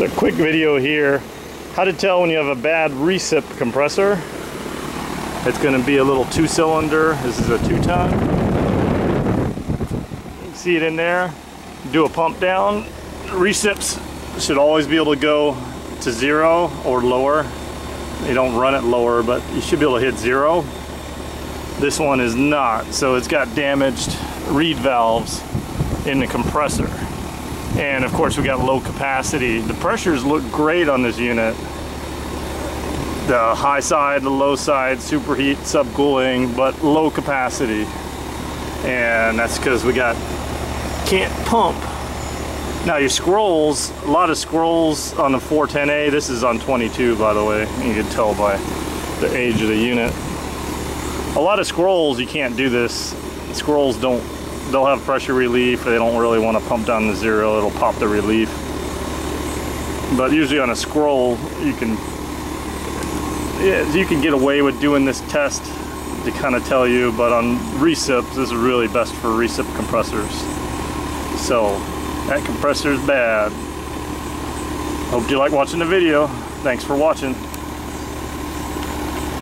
a quick video here. How to tell when you have a bad recip compressor. It's going to be a little two cylinder this is a two ton see it in there. Do a pump down. Recips should always be able to go to zero or lower. You don't run it lower but you should be able to hit zero. This one is not so it's got damaged reed valves in the compressor and of course we got low capacity. The pressures look great on this unit. The high side, the low side, superheat, subcooling, but low capacity. And that's because we got, can't pump. Now your scrolls, a lot of scrolls on the 410A, this is on 22 by the way, you can tell by the age of the unit. A lot of scrolls you can't do this. Scrolls don't they'll have pressure relief. They don't really want to pump down to zero. It'll pop the relief. But usually on a scroll, you can you can get away with doing this test to kind of tell you. But on recips, this is really best for recip compressors. So that compressor is bad. Hope you like watching the video. Thanks for watching.